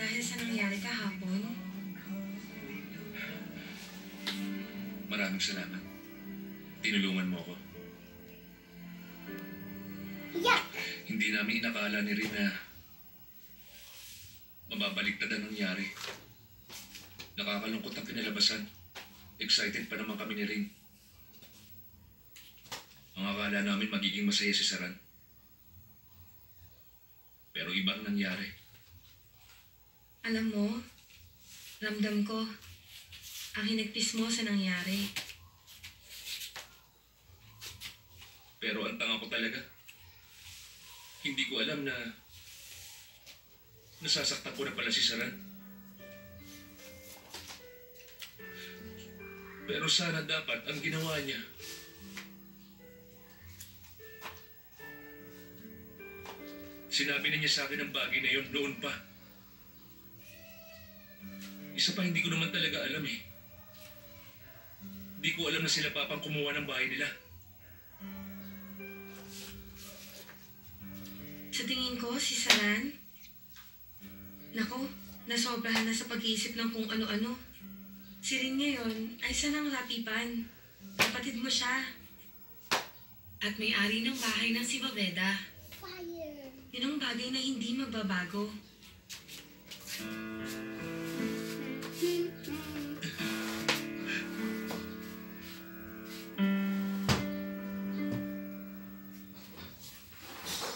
dahil sa nangyari kahapon. Maraming salamat. Tinulungan mo ako. Yak! Hindi namin inakala ni Rin na mababaliktad ang nangyari. Nakakalungkot ang kinalabasan. Excited pa naman kami ni Rin. Ang akala namin magiging masaya si Saran. Pero ibang nangyari. Alam mo, ramdam ko ang hinagpis mo sa nangyari. Pero ang tanga ko talaga. Hindi ko alam na nasasaktan ko na pala si Saran. Pero sana dapat ang ginawa niya. Sinabi na niya sa akin ang bagay na yon noon pa. Isa pa hindi ko naman talaga alam eh. Hindi ko alam na sila papang kumuha ng bahay nila. Sa tingin ko, si Saran, nako, nasobrahan na sa pag-iisip ng kung ano-ano. Si Rin ngayon ay sanang rapipan. Kapatid mo siya. At may-ari ng bahay ng si Babeda. Fire! Yun ang bagay na hindi magbabago.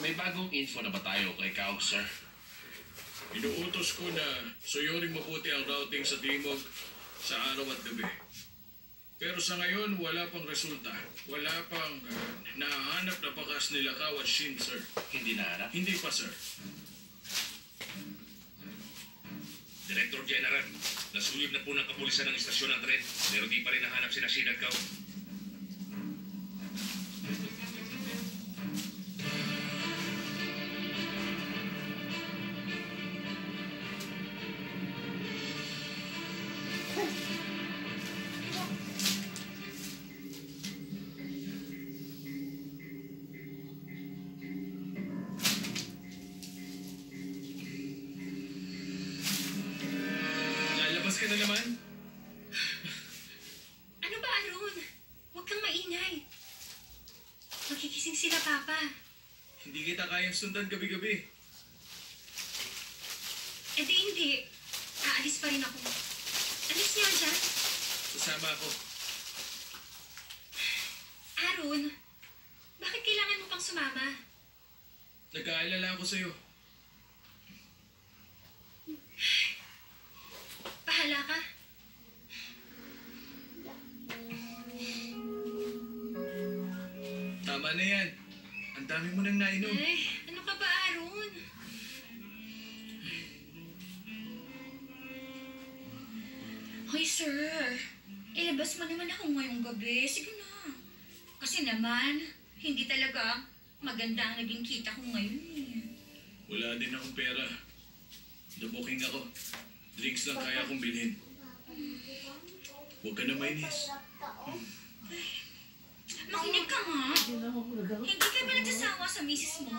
May bagong info na ba tayo kay Kao, sir? Inuutos ko na suyuring mabuti ang routing sa timog sa araw at gabi. Pero sa ngayon, wala pang resulta. Wala pang uh, nahanap na bakas nila Kao at Shin, sir. Hindi nahanap? Hindi pa, sir. Director General, nasulib na po ng kapulisan ng istasyon ng tren, pero di pa rin nahanap si Nashinag Kao. Lalabas na naman? Ano ba, Aron? Huwag kang maingay. Magkikising sila, Papa. Hindi kita kayang sundan gabi-gabi. E di hindi. Aalis pa rin ako. Alis niyo dyan. Sasama ako. Aaron, bakit kailangan mo pang sumama? Nag-aalala ako sa'yo. Tama na yan. Ang dami mo nang nainom. Ay, ano ka ba, Aaron? Hoy, sir. Ilabas mo naman ako ngayong gabi. Sige na. Kasi naman, hindi talaga maganda ang naging kita ko ngayon eh. Wala din akong pera. Nabuking ako. Drinks lang kaya kong bilhin. Huwag ka na mainis. Makinig ka nga. Hindi ka ba nagsasawa sa misis mo?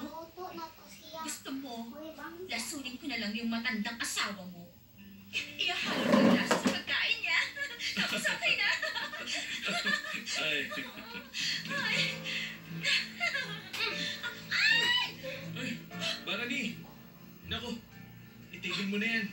Gusto mo, lasunin ko na lang yung matandang asawa mo. Ihahalo ko yung sa pagkain niya. Tapos okay na. Ay, Ay, ay, Barani! Nako, itigil mo na yan.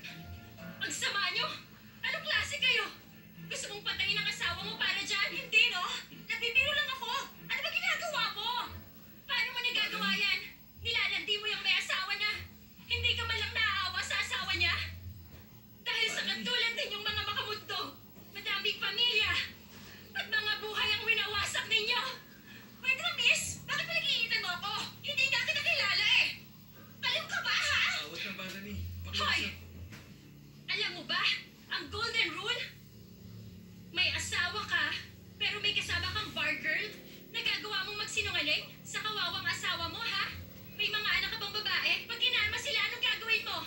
Mong magsinungaling sa kawawang asawa mo, ha? May mga anak ka bang babae? Pag kinarma sila, anong gagawin mo?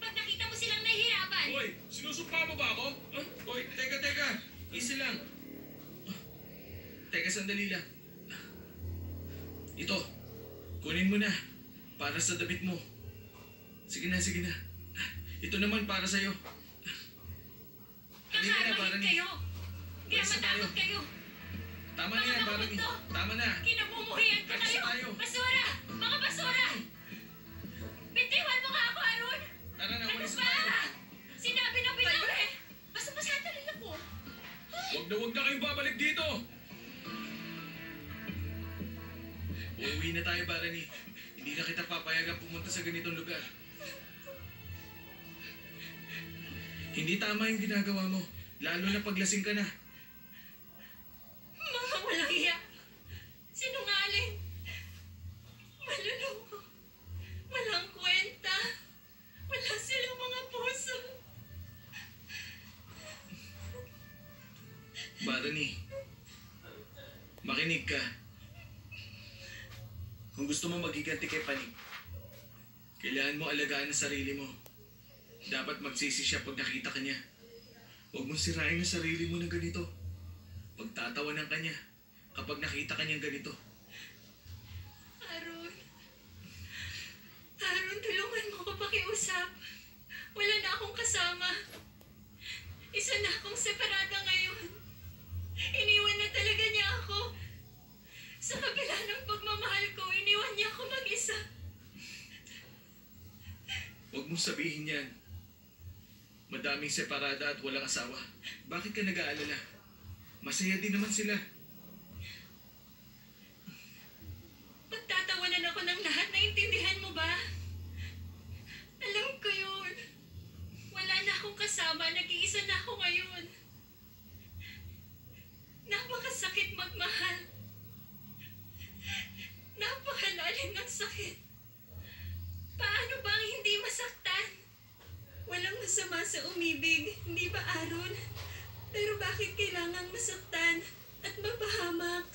Pag nakita mo silang nahihirapan, Hoy, sinusumpa mo ba ako? Huh? Hoy, teka, teka. Easy lang. Teka, sandali lang. Ito, kunin mo na. Para sa damit mo. Sige na, sige na. Ito naman para sa'yo. Halika na, Barney. kayo. Kaya matakot kayo. Tama na yan, Barney. nakuto. Tama na. Kinamumuhian ko Alis kayo. Basura! Mga basura! Bitiwan mo nga ako, Aaron! Tara na, Ano na ba? Sinabi na bitaw eh! Basta-basta rin ako. Huwag na huwag na kayong babalik dito! Uuwi na tayo, Barney. Hindi na kita papayagan pumunta sa ganitong lugar. Hindi tama yung ginagawa mo. Lalo na paglasing ka na. Barney, makinig ka. Kung gusto mo magiganti kay Panig, kailangan mo alagaan ang sarili mo. Dapat magsisi siya pag nakita ka niya. Huwag mong sirain ang sarili mo ng ganito. Pagtatawanan ka niya kapag nakita ka niyang ganito. Aaron. Aaron, tulungan mo ko pakiusap. Wala na akong kasama. Isa na akong separada ngayon. Iniwan na talaga niya ako. Sa kabila ng pagmamahal ko, iniwan niya ako mag-isa. Huwag mong sabihin yan. Madaming separada at walang asawa. Bakit ka nag-aalala? Masaya din naman sila. sa umibig, hindi ba Aron? Pero bakit kailangang masaktan at mapahamak?